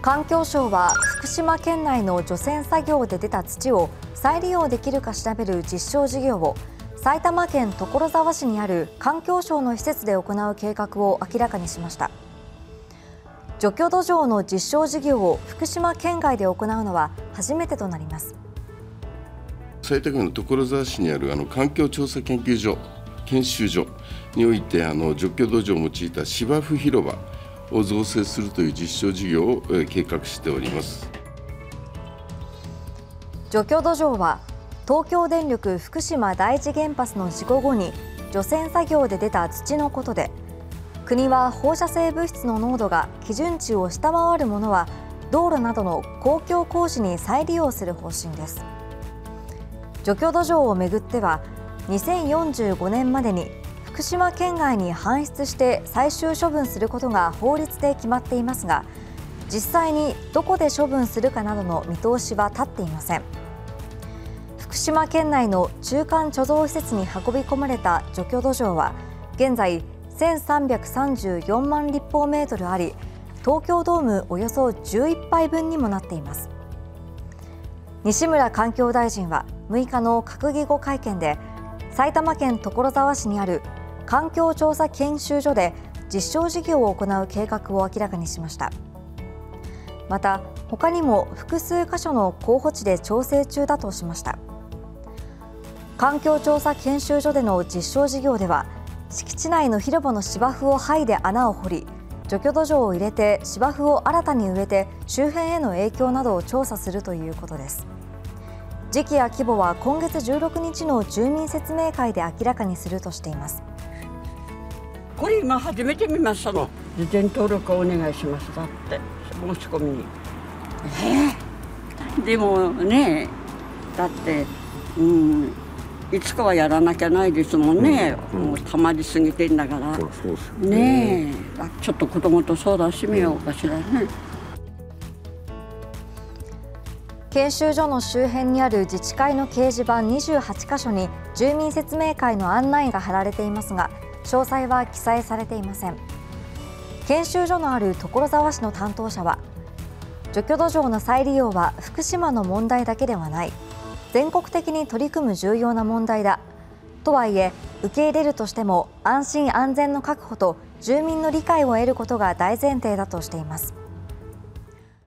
環境省は福島県内の除染作業で出た土を再利用できるか調べる実証事業を埼玉県所沢市にある環境省の施設で行う計画を明らかにしました。除去土壌の実証事業を福島県外で行うのは初めてとなります。埼玉県の所沢市にあるあの環境調査研究所研修所においてあの除去土壌を用いた芝生広場を造成するという実証事業を計画しております。除去土壌は東京電力福島第一原発の事故後に除染作業で出た土のことで国は放射性物質の濃度が基準値を下回るものは道路などの公共工事に再利用する方針です。除去土壌をめぐっては2045年までに福島県外に搬出して最終処分することが法律で決まっていますが実際にどこで処分するかなどの見通しは立っていません。福島県内の中間貯蔵施設に運び込まれた除去土壌は現在1334万立方メートルあり東京ドームおよそ11杯分にもなっています。西村環境大臣は6日の閣議後会見で埼玉県所沢市にある環境調査研修所で実証事業を行う計画を明らかにしました。また他にも複数箇所の候補地で調整中だとしました。環境調査研修所での実証事業では敷地内の広場の芝生を剥いで穴を掘り除去土壌を入れて芝生を新たに植えて周辺への影響などを調査するということです。時期や規模は今月16日の住民説明会で明らかにするとしています。これ今初めて見ましたの。事前登録お願いします。だって申し込みに。えー、でもねだってうんいつかはやらなきゃないですもんね、うんうん、もうたまりすぎてんだから。ね。ねちょっと子供と相談してみようかしらね、研修所の周辺にある自治会の掲示板28カ所に住民説明会の案内が貼られていますが詳細は記載されていません。研修所のある所沢市の担当者は除去土壌の再利用は福島の問題だけではない。全国的に取り組む重要な問題だ。とはいえ受け入れるとしても安心安全の確保と住民の理解を得ることが大前提だとしています。